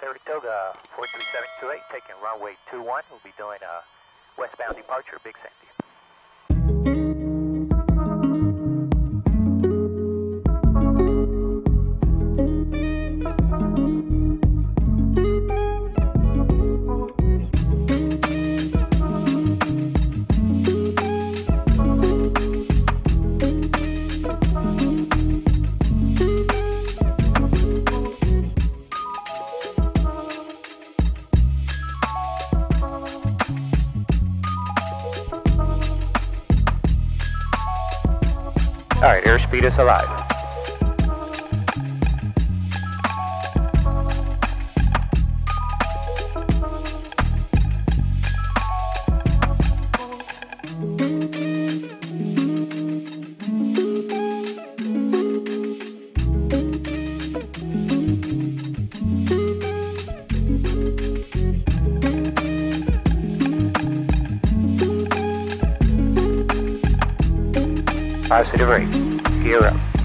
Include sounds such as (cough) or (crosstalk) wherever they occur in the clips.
Saratoga, 43728, taking runway 21. We'll be doing a westbound departure, Big Sandy. Airspeed is alive. Rate. Gear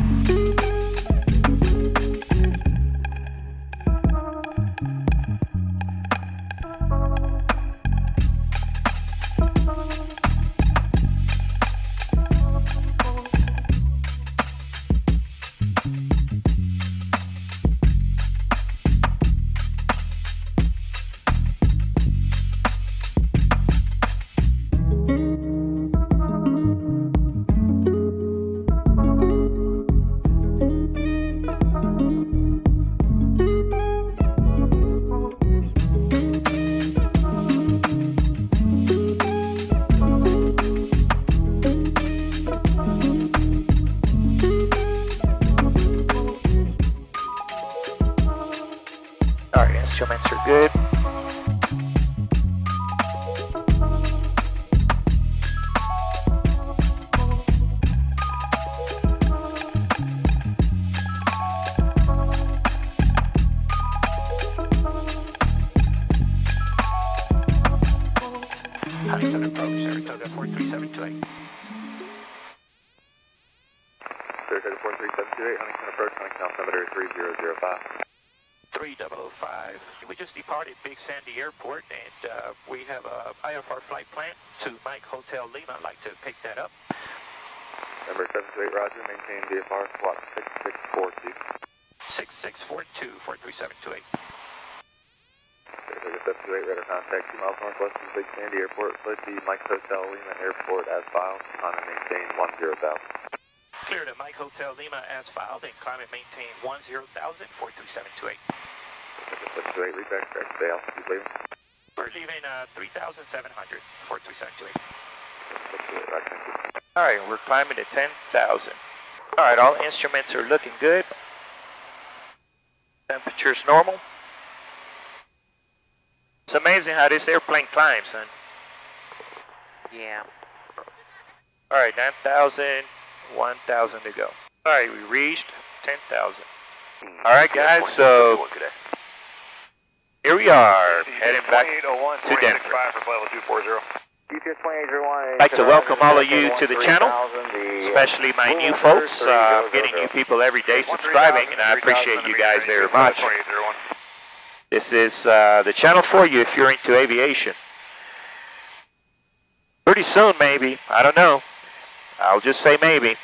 High 7 approach, Saratoga 43728. Saratoga 43728, Huntington approach, Huntington altimeter 3005. 305. We just departed Big Sandy Airport, and uh, we have a IFR flight plan to Mike Hotel Lima. I'd like to pick that up. Number 728, roger. Maintain VFR, Slot 6642. 6642, 43728. Saratoga 728, radar contact 2 miles northwest of Big Sandy Airport, flood to Mike Hotel Lima Airport as filed, on and maintain 10,000. Clear to Mike Hotel Lima as filed and climate maintain 10,000 43728. Saratoga 728, read back, correct, stay altitude leaving. We're leaving uh, 3,700 43728. 728, right, thank you. All right, we're climbing to 10,000. All right, all instruments are looking good. Temperature's normal. It's amazing how this airplane climbs, son. Yeah. All right, 9,000, 1,000 to go. All right, we reached 10,000. All right, guys, so here we are, heading back to Denver. I'd like to welcome all of you to the channel, especially my new folks. Uh, I'm getting new people every day subscribing, and I appreciate you guys very much. This is uh, the channel for you if you're into aviation. Pretty soon, maybe. I don't know. I'll just say maybe.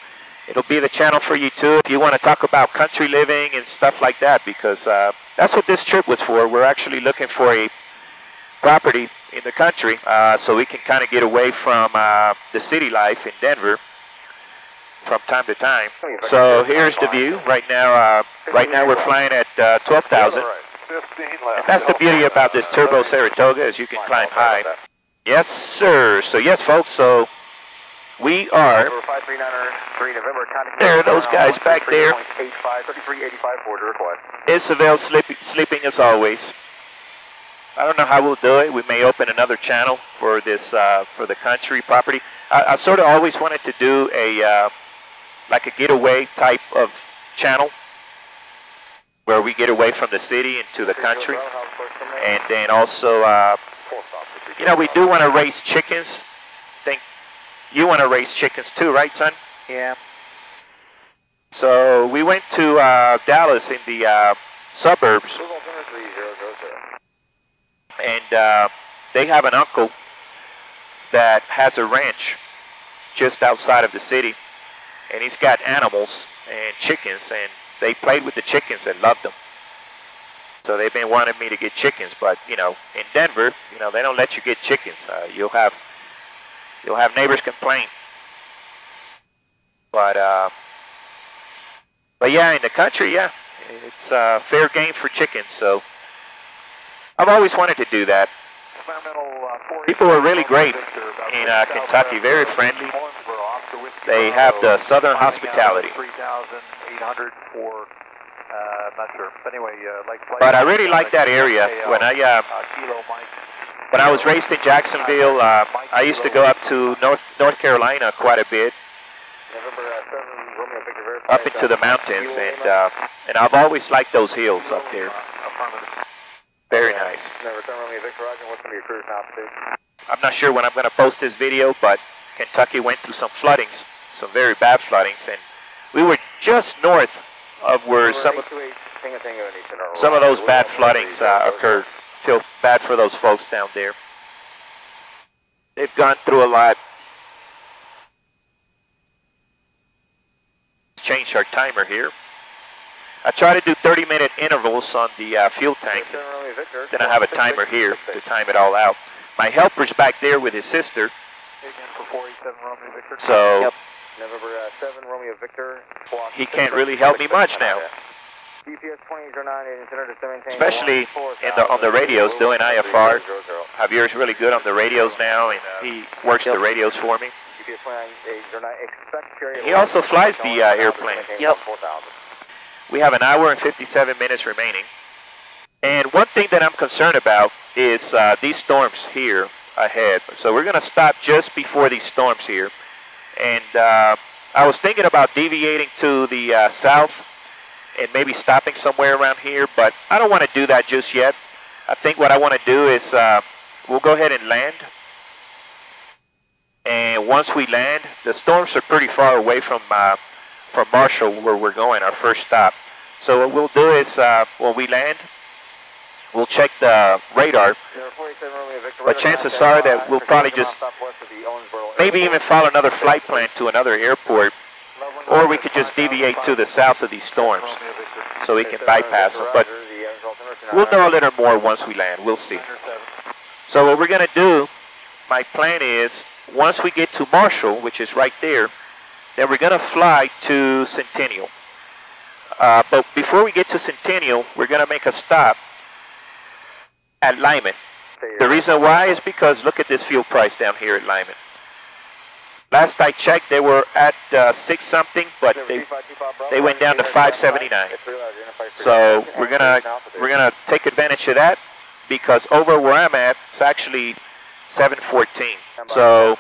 It'll be the channel for you, too, if you want to talk about country living and stuff like that, because uh, that's what this trip was for. We're actually looking for a property in the country uh, so we can kind of get away from uh, the city life in Denver from time to time. So here's the view. Right now, uh, right now we're flying at uh, 12,000. 15 left. That's the beauty about this turbo Saratoga is you can climb high. Yes, sir. So yes, folks, so we are. There are those guys back there. Isabel sleeping, sleeping as always. I don't know how we'll do it. We may open another channel for this uh, for the country property. I, I sort of always wanted to do a uh, like a getaway type of channel where we get away from the city into the country, and then also uh, you know we do want to raise chickens. Think you want to raise chickens too, right, son? Yeah. So we went to uh, Dallas in the uh, suburbs. and uh, they have an uncle that has a ranch just outside of the city, and he's got animals and chickens, and they played with the chickens and loved them. So they've been wanting me to get chickens, but you know, in Denver, you know, they don't let you get chickens. Uh, you'll have you'll have neighbors complain. But uh, but yeah, in the country, yeah, it's uh, fair game for chickens. So I've always wanted to do that. People are really great in uh, Kentucky, very friendly. They have the southern hospitality. 3,800 for, uh, not sure, but anyway, uh, like. But I really like that area. When I uh, Mike. when I was raised in Jacksonville, uh, I used to go up to North North Carolina quite a bit, November uh, 7, Romeo Victor Verify, up into the mountains, and uh, and I've always liked those hills up there. Very nice. November 7, Romeo Victor Roger, what's going to be your cruise altitude? I'm not sure when I'm going to post this video, but Kentucky went through some floodings, some very bad floodings, and we were just north of where some of some of those bad floodings uh, occurred. Feel bad for those folks down there. They've gone through a lot. Change our timer here. I try to do 30 minute intervals on the uh, fuel tanks. and Then I have a timer here to time it all out. My helper's back there with his sister, so Yep. November uh, 7, Romeo Victor. squawk he can't really help me much now. GPS 2009 is entered to maintain Especially in the- on the radios doing IFR. Javier's really good on the radios now, and he works the radios for me. GPS 2909, expect carrier He also flies the, uh, airplane. Yep. We have an hour and 57 minutes remaining. And one thing that I'm concerned about is uh, these storms here ahead. So we're going to stop just before these storms here. And uh, I was thinking about deviating to the uh, south and maybe stopping somewhere around here, but I don't want to do that just yet. I think what I want to do is uh, we'll go ahead and land. And once we land, the storms are pretty far away from uh, from Marshall, where we're going, our first stop. So what we'll do is uh, when we land, we'll check the radar. Number 47, Romeo Victor, But chances are that we'll probably just maybe even follow another flight plan to another airport, or we could just deviate to the south of these storms so we can bypass them. But we'll know a little more once we land. We'll see. So what we're going to do, my plan is, once we get to Marshall, which is right there, then we're going to fly to Centennial. Uh, but before we get to Centennial, we're going to make a stop at Lyman. The reason why is because look at this fuel price down here at Lyman. Last I checked, they were at uh, six something, but they they went down to 579. So we're gonna we're gonna take advantage of that because over where I'm at, it's actually 714. So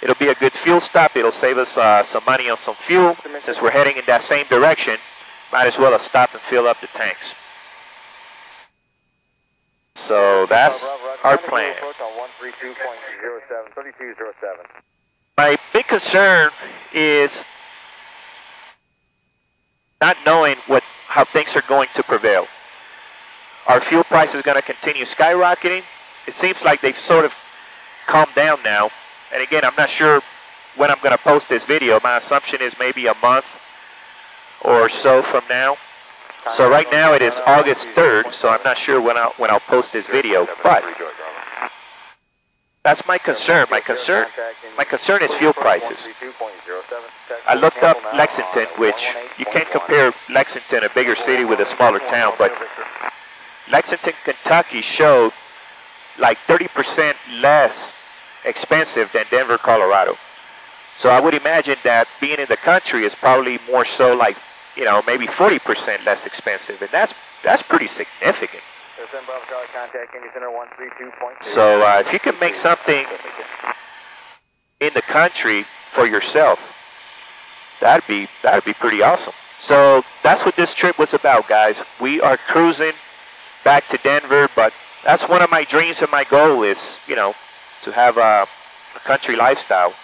it'll be a good fuel stop. It'll save us uh, some money on some fuel. Since we're heading in that same direction, might as well stop and fill up the tanks. So that's our plan. My big concern is not knowing what how things are going to prevail. Our fuel price is going to continue skyrocketing. It seems like they've sort of calmed down now. And again, I'm not sure when I'm going to post this video. My assumption is maybe a month or so from now. So right now it is August 3rd, so I'm not sure when I'll, when I'll post this video. But that's my concern. My concern, my concern is fuel prices. I looked up Lexington, which you can't compare Lexington, a bigger city, with a smaller town, but Lexington, Kentucky showed like 30% less expensive than Denver, Colorado. So I would imagine that being in the country is probably more so like, you know, maybe 40% less expensive, and that's that's pretty significant. So uh, if you can make something in the country for yourself, that'd be that'd be pretty awesome. So that's what this trip was about, guys. We are cruising back to Denver, but that's one of my dreams and my goal is, you know, to have a, a country lifestyle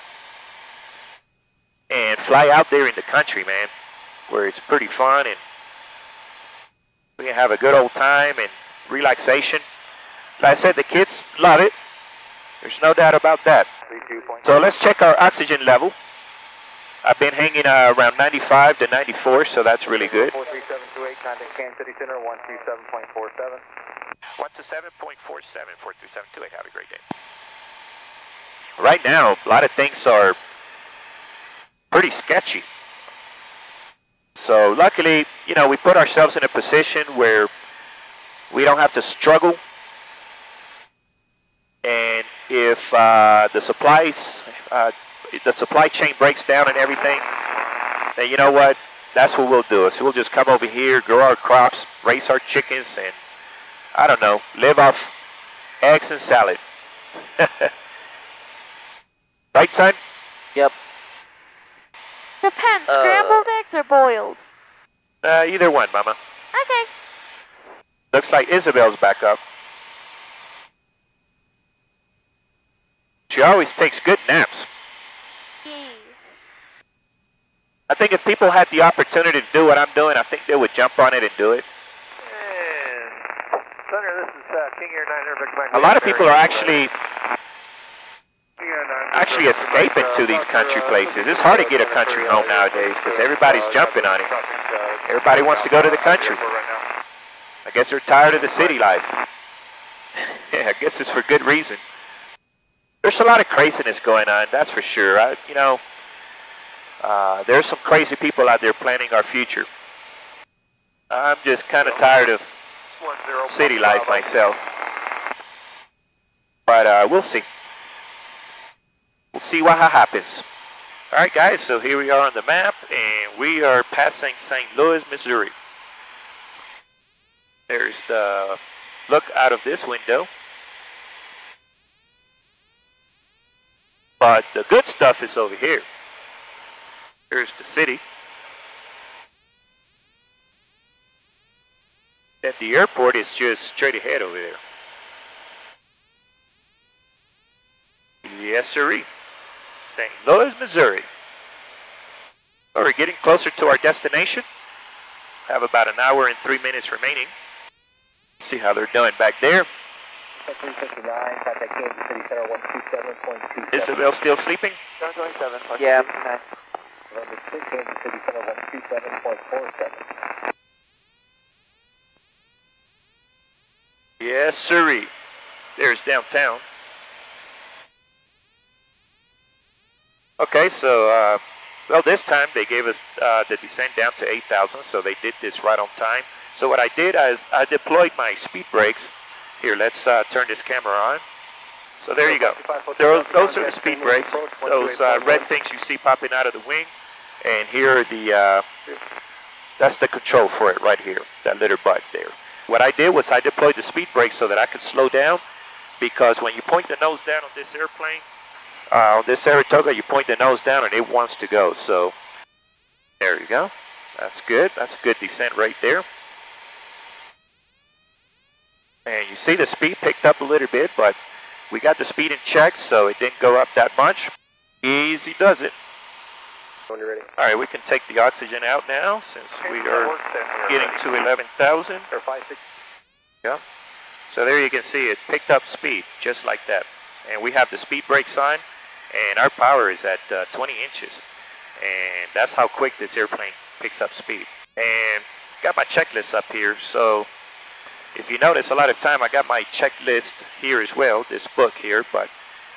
and fly out there in the country, man, where it's pretty fun and we can have a good old time and relaxation. Like I said, the kids love it. There's no doubt about that. So let's check our oxygen level. I've been hanging uh, around 95 to 94, so that's really good. 43728, contact Kansas City Center, 127.47. 127.47, 43728. Have a great day. Right now, a lot of things are pretty sketchy. So luckily, you know, we put ourselves in a position where we don't have to struggle. And if uh, the supplies, uh, the supply chain breaks down and everything, then you know what? That's what we'll do. So we'll just come over here, grow our crops, raise our chickens, and I don't know, live off eggs and salad. (laughs) right, son? Yep. Depends. Uh, Scrambled eggs or boiled? Uh, either one, Mama. Okay. Looks like Isabel's back up. She always takes good naps. Yay. I think if people had the opportunity to do what I'm doing, I think they would jump on it and do it. Thunder, this is uh, King Air 9 Air back A lot of people are actually King Air 9, actually escaping to these country places. It's hard to get a country home nowadays because everybody's jumping on it. Everybody wants to go to the country. I guess they're tired of the city life. yeah, I guess it's for good reason. There's a lot of craziness going on, that's for sure. I, you know, uh, there's some crazy people out there planning our future. I'm just kind of tired of city life myself. But uh, we'll see. We'll see what happens. All right, guys, so here we are on the map, and we are passing St. Louis, Missouri. There's the look out of this window. But the good stuff is over here. Here's the city. And the airport is just straight ahead over there. Yes, sirree. St. Louis, Missouri. So we're getting closer to our destination. Have about an hour and three minutes remaining. See how they're doing back there. 359, contact Kansas City Center, 127.27. Isabel still sleeping? 727, Yeah. November 6, Kansas City Center, 127.47. Yes, sirree. There's downtown. Okay, so, uh, well, this time they gave us uh, the descent down to 8,000, so they did this right on time. So what I did is I deployed my speed brakes. Here, let's uh, turn this camera on. So there you go. Those, those are the speed brakes. Those uh, red things you see popping out of the wing. And here are the, uh, that's the control for it right here, that little button there. What I did was I deployed the speed brakes so that I could slow down because when you point the nose down on this airplane, uh, on this Saratoga, you point the nose down and it wants to go. So there you go. That's good. That's a good descent right there. And you see the speed picked up a little bit, but we got the speed in check, so it didn't go up that much. Easy does it. When you're ready. All right, we can take the oxygen out now since we are getting to 11,000. Or 56. So there you can see it picked up speed just like that. And we have the speed brake sign, and our power is at uh, 20 inches. And that's how quick this airplane picks up speed. And got my checklist up here. So if you notice a lot of time I got my checklist here as well, this book here, but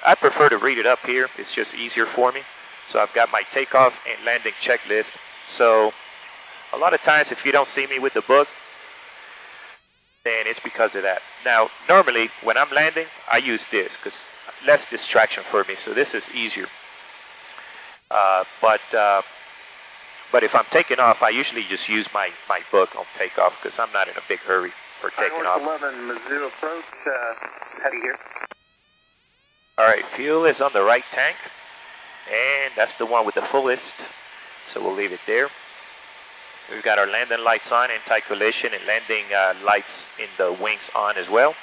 I prefer to read it up here. It's just easier for me. So I've got my takeoff and landing checklist. So a lot of times if you don't see me with the book, then it's because of that. Now, normally when I'm landing, I use this because less distraction for me. So this is easier. Uh, but uh, but if I'm taking off, I usually just use my, my book on takeoff because I'm not in a big hurry for taking off. 11, Mizzou approach, uh, heavy here. All right, fuel is on the right tank, and that's the one with the fullest. So we'll leave it there. We've got our landing lights on, anti-collision, and landing uh, lights in the wings on as well.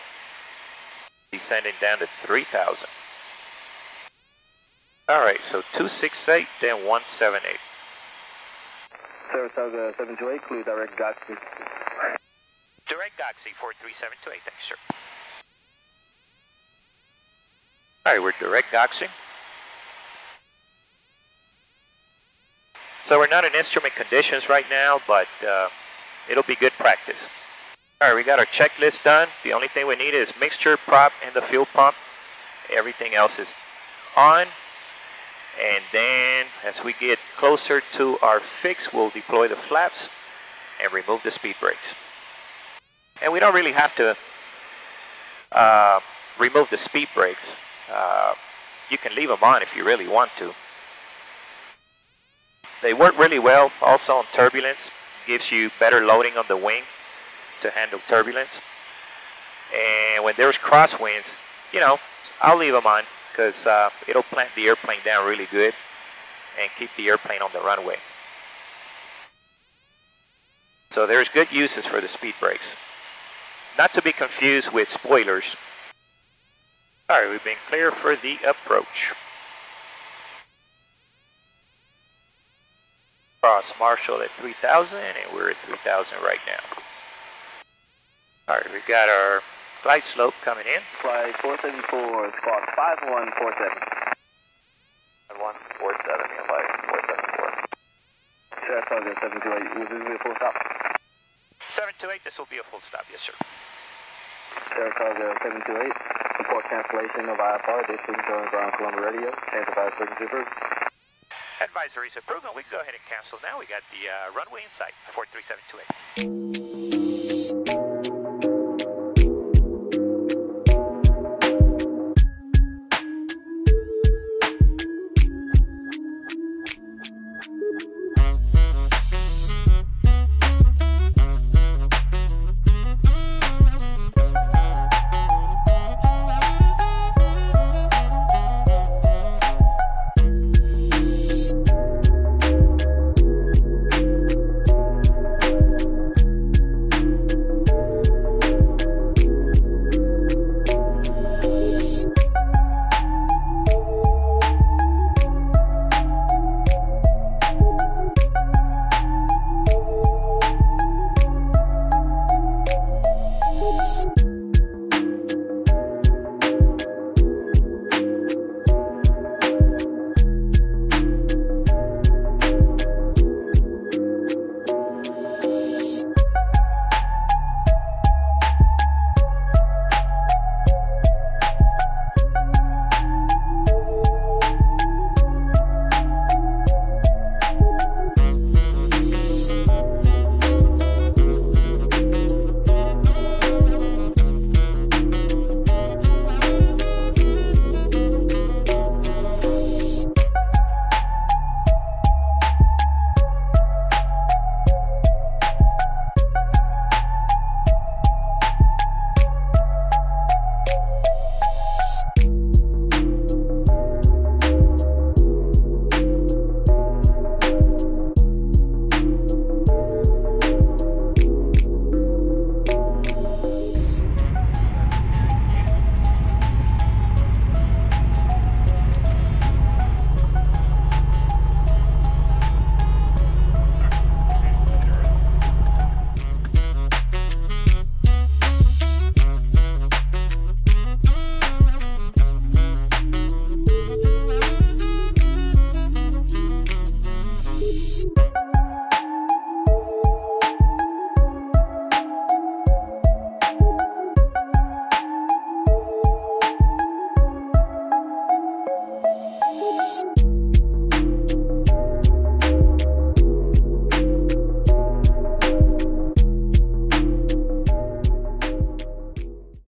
Descending down to 3,000. All right, so 268, then 178. Saratoga 728, clear direct Godspeed. Direct Goxie 43728, thanks, sir. All right, we're direct doxing. So we're not in instrument conditions right now, but uh, it'll be good practice. All right, we got our checklist done. The only thing we need is mixture, prop, and the fuel pump. Everything else is on. And then as we get closer to our fix, we'll deploy the flaps and remove the speed brakes. And we don't really have to uh, remove the speed brakes. Uh, you can leave them on if you really want to. They work really well also on turbulence. Gives you better loading on the wing to handle turbulence. And when there's crosswinds, you know, I'll leave them on because uh, it'll plant the airplane down really good and keep the airplane on the runway. So there's good uses for the speed brakes. Not to be confused with spoilers. All right, we've been clear for the approach. Cross Marshall at 3000 and we're at 3000 right now. All right, we've got our glide slope coming in. Flight 474, squawk 5147. 147, flight 474. Saratoga 728, is this be a full stop? 728, this will be a full stop, yes sir. Saratoga 728, report cancellation of IFR, this frequency on ground Columbia radio, chance of frequency approved. Advisory's approved, and we can go ahead and cancel now. We got the uh, runway in sight, 43728.